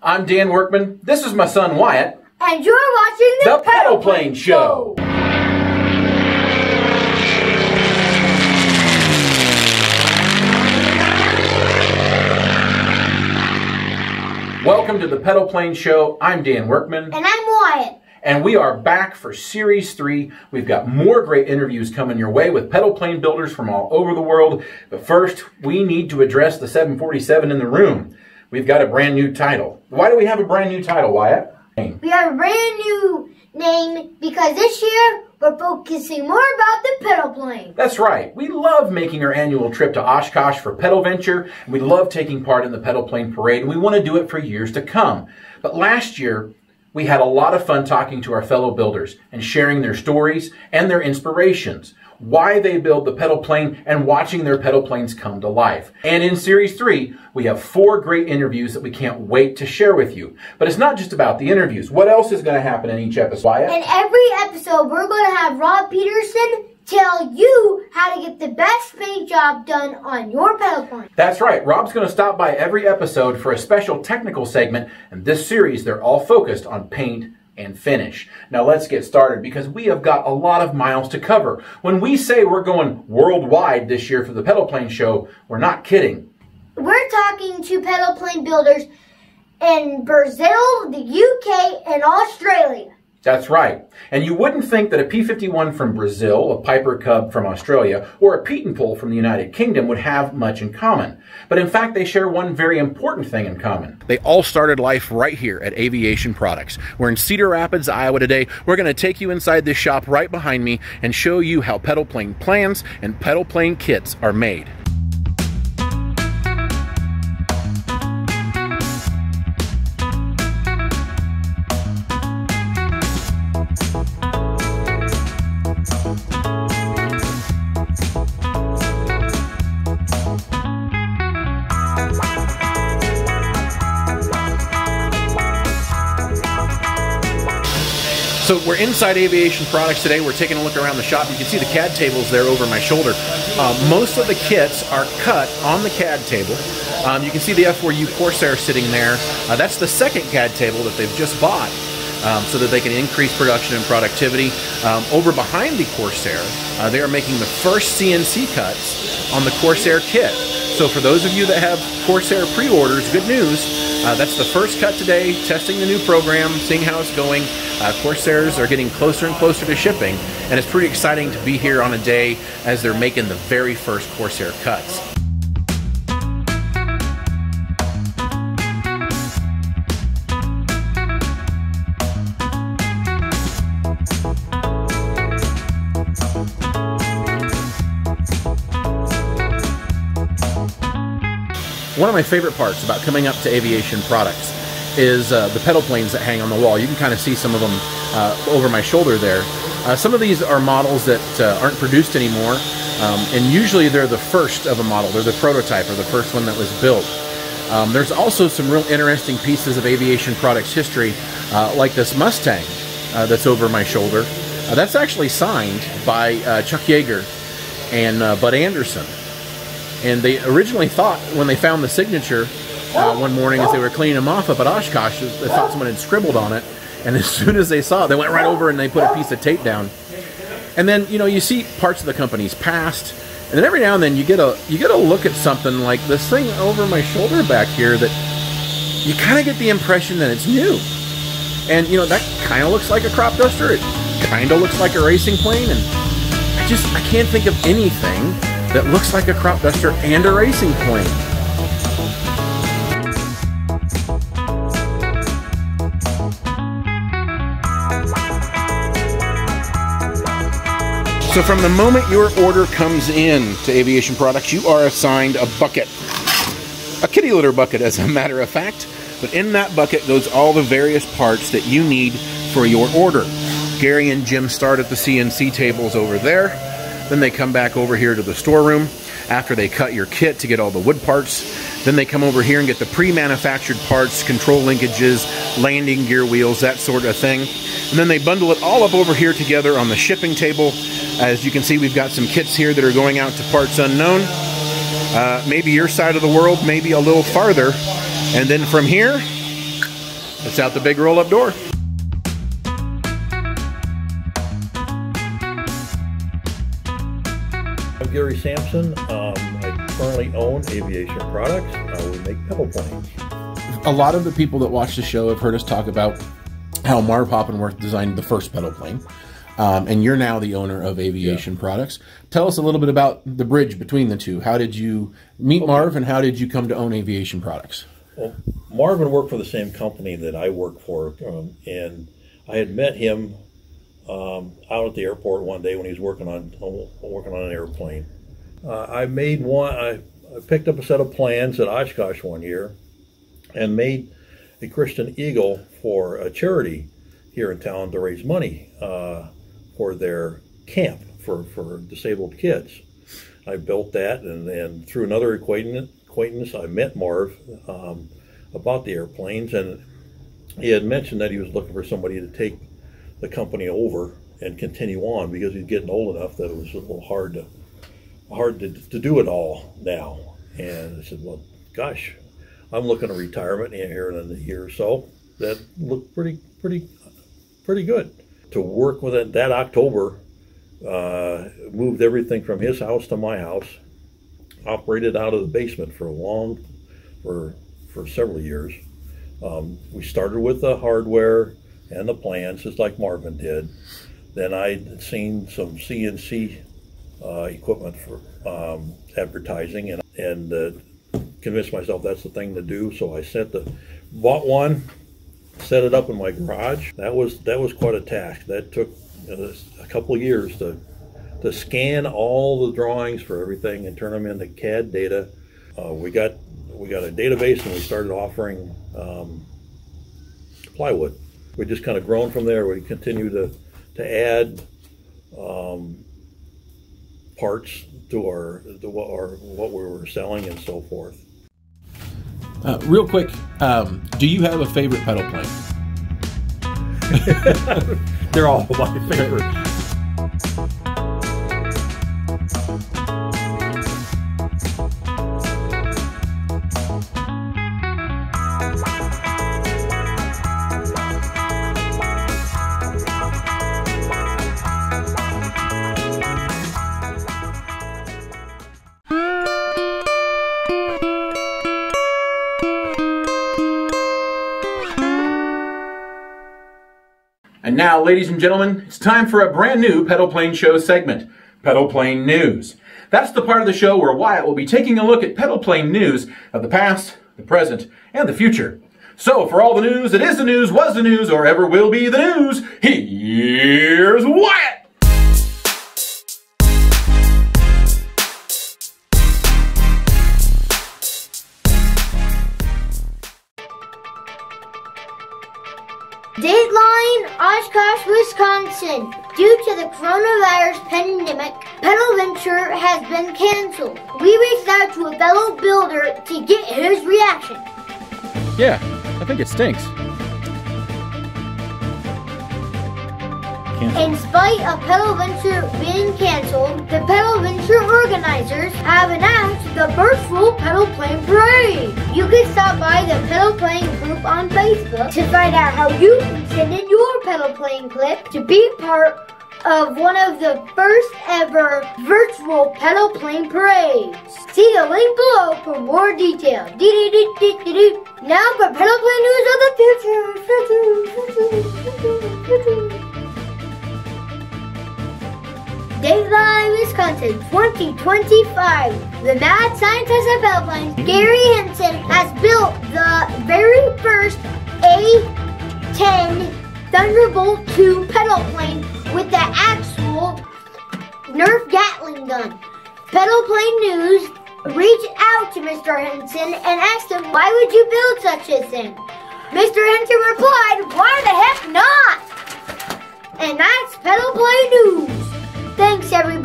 I'm Dan Workman. This is my son Wyatt. And you're watching the, The Pedal Plane Show. Welcome to the Pedal Plane Show. I'm Dan Workman. And I'm Wyatt. And we are back for Series 3. We've got more great interviews coming your way with pedal plane builders from all over the world. But first, we need to address the 747 in the room. We've got a brand new title. Why do we have a brand new title, Wyatt? We have a brand new name because this year we're focusing more about the pedal plane. That's right. We love making our annual trip to Oshkosh for Pedal Venture, and we love taking part in the Pedal Plane Parade, and we want to do it for years to come. But last year, we had a lot of fun talking to our fellow builders and sharing their stories and their inspirations, why they build the pedal plane, and watching their pedal planes come to life. And in Series 3, we have four great interviews that we can't wait to share with you. But it's not just about the interviews. What else is going to happen in each episode? Wyatt? In every episode, we're going to have Rob Peterson tell you how to get the best paint job done on your pedal plane. That's right. Rob's going to stop by every episode for a special technical segment. And this series, they're all focused on paint and finish. Now let's get started because we have got a lot of miles to cover. When we say we're going worldwide this year for the Pedal Plane Show, we're not kidding. We're talking to pedal plane builders in Brazil, the UK, and Australia. That's right. And you wouldn't think that a P51 from Brazil, a Piper Cub from Australia, or a Pete and from the United Kingdom would have much in common. But in fact, they share one very important thing in common. They all started life right here at Aviation Products. We're in Cedar Rapids, Iowa today. We're going to take you inside this shop right behind me and show you how pedal plane plans and pedal plane kits are made. So we're inside Aviation Products today. We're taking a look around the shop. You can see the CAD tables there over my shoulder. Uh, most of the kits are cut on the CAD table. Um, you can see the F4U Corsair sitting there. Uh, that's the second CAD table that they've just bought um, so that they can increase production and productivity. Um, over behind the Corsair, uh, they are making the first CNC cuts on the Corsair kit. So for those of you that have Corsair pre-orders, good news. Uh, that's the first cut today, testing the new program, seeing how it's going. Uh, Corsairs are getting closer and closer to shipping, and it's pretty exciting to be here on a day as they're making the very first Corsair cuts. One of my favorite parts about coming up to aviation products is uh, the pedal planes that hang on the wall. You can kind of see some of them uh, over my shoulder there. Uh, some of these are models that uh, aren't produced anymore, um, and usually they're the first of a model. They're the prototype or the first one that was built. Um, there's also some real interesting pieces of aviation products history, uh, like this Mustang uh, that's over my shoulder. that's actually signed by Chuck Yeager and Bud Anderson. And they originally thought when they found the signature uh, one morning as they were cleaning them off up at Oshkosh, they thought someone had scribbled on it. And as soon as they saw it, they went right over and they put a piece of tape down. And then you know you see parts of the company's past, and then every now and then you get a you get a look at something like this thing over my shoulder back here that you kind of get the impression that it's new. And you know that kind of looks like a crop duster. It kind of looks like a racing plane, and I just I can't think of anything that looks like a crop duster and a racing plane. So from the moment your order comes in to Aviation Products, you are assigned a bucket. A kitty litter bucket, as a matter of fact. But in that bucket goes all the various parts that you need for your order. Gary and Jim start at the CNC tables over there. Then they come back over here to the storeroom after they cut your kit to get all the wood parts. Then they come over here and get the pre-manufactured parts, control linkages, landing gear wheels, that sort of thing. And then they bundle it all up over here together on the shipping table. As you can see, we've got some kits here that are going out to parts unknown. Uh, maybe your side of the world, maybe a little farther. And then from here, It's out the big roll-up door. I'm Gary Sampson. Um, I currently own Aviation Products. Uh, we make pedal planes. A lot of the people that watch the show have heard us talk about how Marv Hoppenworth designed the first pedal plane. Um, and you're now the owner of Aviation yeah. Products. Tell us a little bit about the bridge between the two. How did you meet okay. Marv, and how did you come to own Aviation Products? Well, Marvin worked for the same company that I work for, um, and I had met him um, out at the airport one day when he was working on working on an airplane. Uh, I made one. I, I, picked up a set of plans at Oshkosh one year, and made a Christen Eagle for a charity here in town to raise money uh, for their camp for, for disabled kids. I built that, and, and through another acquaintance, acquaintance I met Marv um, about the airplanes, and he had mentioned that he was looking for somebody to take the company over and continue on because he's getting old enough that it was a little hard to hard to, to do it all now. And I said, well, gosh, I'm looking at retirement here in a year or so. That looked pretty pretty pretty good to work with it. That October, uh, moved everything from his house to my house. Operated out of the basement for a long, for for several years. Um, we started with the hardware and the plans, just like Marvin did. Then I'd seen some CNC uh, equipment for um, advertising, and and uh, convinced myself that's the thing to do. So I sent the bought one, set it up in my garage. That was that was quite a task. That took uh, a couple years to to scan all the drawings for everything and turn them into CAD data. Uh, we got we got a database and we started offering um, plywood. We just kind of grown from there. We continue to to add um, parts to our to our what we were selling and so forth. Uh, real quick, um, do you have a favorite pedal plane? They're all my favorite. Now, ladies and gentlemen, it's time for a brand new Pedal Plane Show segment, Pedal Plane News. That's the part of the show where Wyatt will be taking a look at pedal plane news of the past, the present, and the future. So, for all the news that is the news, was the news, or ever will be the news, here's Wyatt! Dateline, Oshkosh, Wisconsin. Due to the coronavirus pandemic, Pedal Venture has been canceled. We reached out to a fellow builder to get his reaction. Yeah, I think it stinks. In spite of Pedal Venture being canceled, the Pedal Venture organizers have announced the virtual Pedal Plane Parade. You can stop by the Pedal Plane group on Facebook to find out how you can send in your pedal plane clip to be part of one of the first ever virtual pedal plane parades. See the link below for more details. Now for pedal plane news of the future. Dateline, Wisconsin, 2025. The mad scientist of airplanes, Gary Henson, has built the very first A-10 Thunderbolt 2 pedal plane with the actual Nerf Gatling gun. Pedal Plane News reached out to Mr. Henson and asked him, why would you build such a thing? Mr. Henson replied,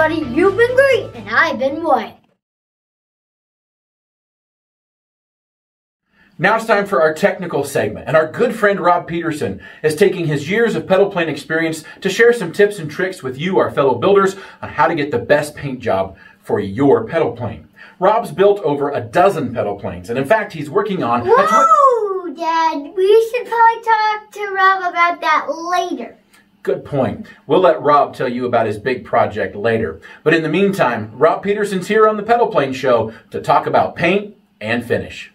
everybody. You've been great, and I've been Wyatt. Now it's time for our technical segment, and our good friend Rob Peterson is taking his years of pedal plane experience to share some tips and tricks with you, our fellow builders, on how to get the best paint job for your pedal plane. Rob's built over a dozen pedal planes, and in fact, he's working on. Whoa! Dad. We should probably talk to Rob about that later. Good point. We'll let Rob tell you about his big project later. But in the meantime, Rob Peterson's here on the Pedal Plane Show to talk about paint and finish.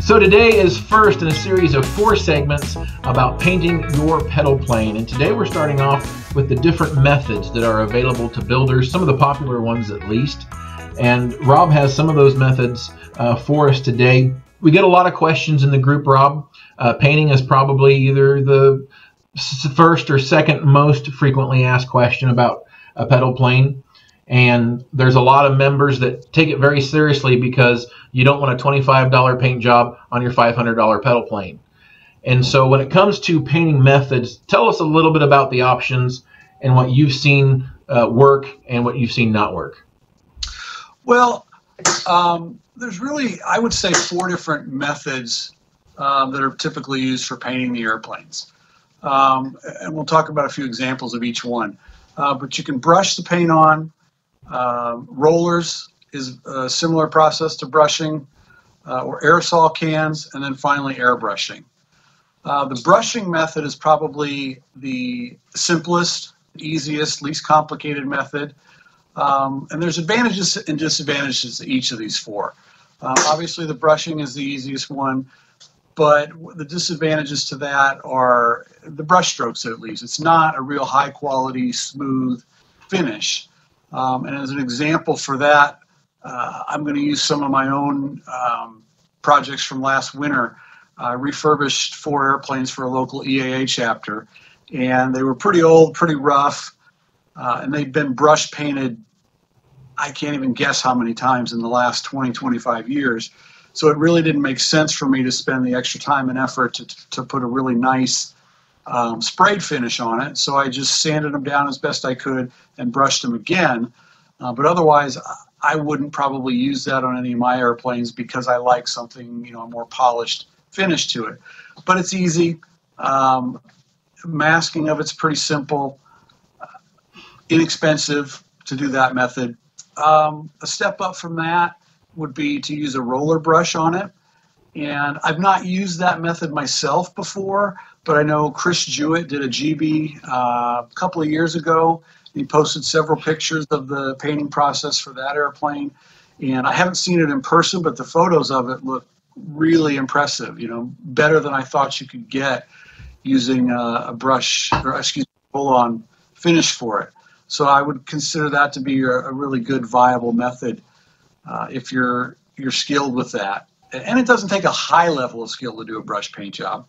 So today is first in a series of four segments about painting your pedal plane. And today we're starting off with the different methods that are available to builders, some of the popular ones at least. And Rob has some of those methods uh, for us today. We get a lot of questions in the group, Rob. Uh, painting is probably either the first or second most frequently asked question about a pedal plane. And there's a lot of members that take it very seriously because you don't want a $25 paint job on your $500 pedal plane. And so when it comes to painting methods, tell us a little bit about the options and what you've seen uh, work and what you've seen not work. Well, um, there's really, I would say, four different methods um, that are typically used for painting the airplanes. Um, and we'll talk about a few examples of each one. Uh, but you can brush the paint on, uh, rollers is a similar process to brushing, uh, or aerosol cans, and then finally airbrushing. Uh, the brushing method is probably the simplest, easiest, least complicated method. Um, and there's advantages and disadvantages to each of these four. Uh, obviously, the brushing is the easiest one, but the disadvantages to that are the brush strokes it leaves. It's not a real high quality, smooth finish. Um, and as an example for that, uh, I'm going to use some of my own um, projects from last winter. I refurbished four airplanes for a local EAA chapter, and they were pretty old, pretty rough, uh, and they'd been brush painted. I can't even guess how many times in the last 20, 25 years. So it really didn't make sense for me to spend the extra time and effort to, to put a really nice um, sprayed finish on it. So I just sanded them down as best I could and brushed them again. Uh, but otherwise, I wouldn't probably use that on any of my airplanes because I like something, you know, a more polished finish to it. But it's easy. Um, masking of it's pretty simple, uh, inexpensive to do that method. Um, a step up from that would be to use a roller brush on it. And I've not used that method myself before, but I know Chris Jewett did a Gee Bee uh, a couple of years ago. He posted several pictures of the painting process for that airplane. And I haven't seen it in person, but the photos of it look really impressive, you know, better than I thought you could get using a, a brush, or excuse me, roll-on finish for it. So I would consider that to be a, a really good, viable method uh, if you're you're skilled with that. And it doesn't take a high level of skill to do a brush paint job.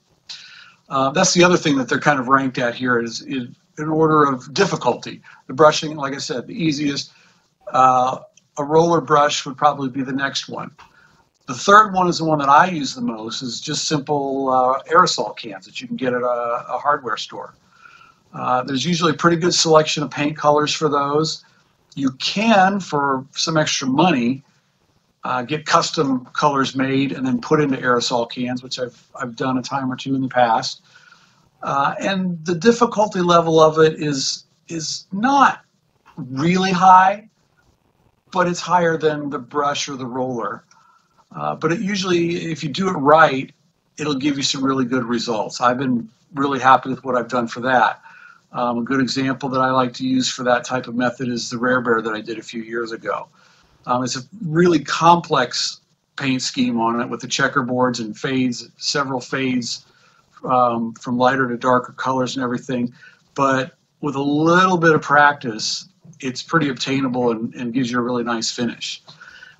Uh, that's the other thing that they're kind of ranked at here is, in order of difficulty. The brushing, like I said, the easiest. Uh, a roller brush would probably be the next one. The third one is the one that I use the most, is just simple uh, aerosol cans that you can get at a, a hardware store. Uh, there's usually a pretty good selection of paint colors for those. You can, for some extra money, uh, get custom colors made and then put into aerosol cans, which I've, I've done a time or two in the past. Uh, and the difficulty level of it is, is not really high, but it's higher than the brush or the roller. Uh, but it usually, if you do it right, it'll give you some really good results. I've been really happy with what I've done for that. Um, a good example that I like to use for that type of method is the Rare Bear that I did a few years ago. Um, it's a really complex paint scheme on it with the checkerboards and fades, several fades um, from lighter to darker colors and everything. But with a little bit of practice, it's pretty obtainable and, and gives you a really nice finish.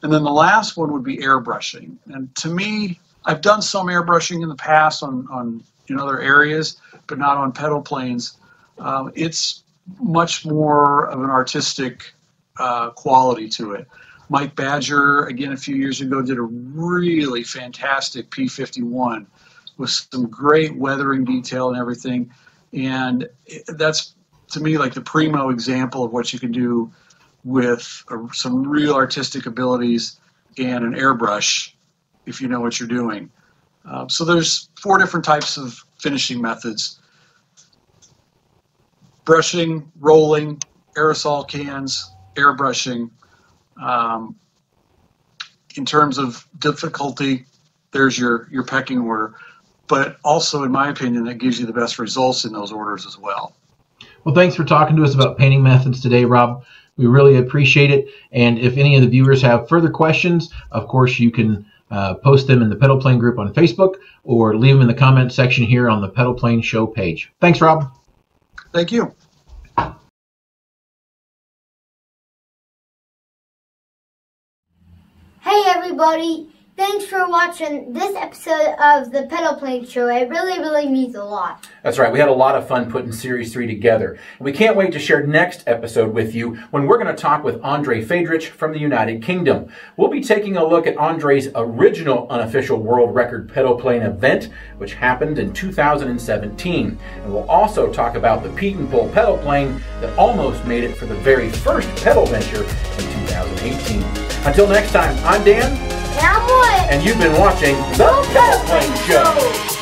And then the last one would be airbrushing. And to me, I've done some airbrushing in the past on, on in other areas, but not on pedal planes. Um, it's much more of an artistic uh, quality to it. Mike Badger, again, a few years ago, did a really fantastic P51 with some great weathering detail and everything. And that's, to me, like the primo example of what you can do with a, some real artistic abilities and an airbrush if you know what you're doing. Uh, so there's four different types of finishing methods. Brushing, rolling, aerosol cans, airbrushing, Um, in terms of difficulty, there's your, your pecking order. But also, in my opinion, that gives you the best results in those orders as well. Well, thanks for talking to us about painting methods today, Rob. We really appreciate it. And if any of the viewers have further questions, of course, you can uh, post them in the Pedal Plane group on Facebook or leave them in the comment section here on the Pedal Plane Show page. Thanks, Rob. Thank you. Hey everybody! Thanks for watching this episode of the Pedal Plane Show. It really, really means a lot. That's right. We had a lot of fun putting Series 3 together. We can't wait to share next episode with you when we're going to talk with Andre Fadrich from the United Kingdom. We'll be taking a look at Andre's original unofficial world record pedal plane event, which happened in 2017. And we'll also talk about the Pietenpol pedal plane that almost made it for the very first pedal venture in 2018. Until next time, I'm Dan. And And you've been watching The Plane Show.